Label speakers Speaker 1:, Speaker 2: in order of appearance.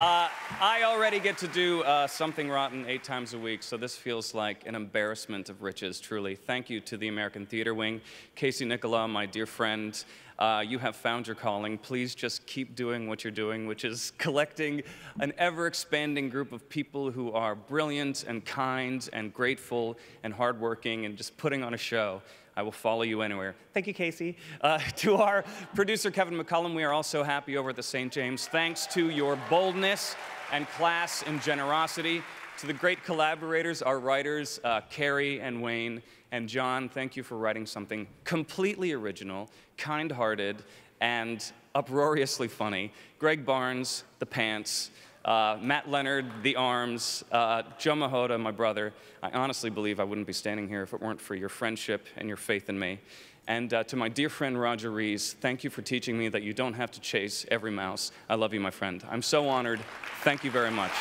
Speaker 1: Uh, I already get to do uh, something rotten eight times a week, so this feels like an embarrassment of riches, truly. Thank you to the American Theatre Wing. Casey Nicholaw, my dear friend, uh, you have found your calling. Please just keep doing what you're doing, which is collecting an ever expanding group of people who are brilliant and kind and grateful and hardworking and just putting on a show. I will follow you anywhere. Thank you, Casey. Uh, to our producer, Kevin McCollum, we are also happy over at the St. James. Thanks to your boldness and class and generosity. To the great collaborators, our writers, uh, Karey and Wayne and John, thank you for writing something completely original, kind hearted, and uproariously funny. Greg Barnes, The Pants, uh, Matt Leonard, The Arms, uh, Joe Mahota, my brother. I honestly believe I wouldn't be standing here if it weren't for your friendship and your faith in me. And uh, to my dear friend Roger Rees, thank you for teaching me that you don't have to chase every mouse. I love you, my friend. I'm so honored. Thank you very much.